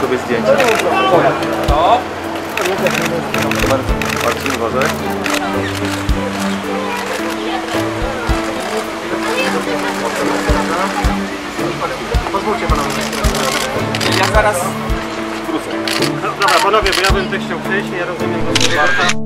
Sobie zdjęcie. Marcin, uważaj. Ja zaraz Dobra, panowie, bo ja bym też chciał przejść, ja rozumiem, że...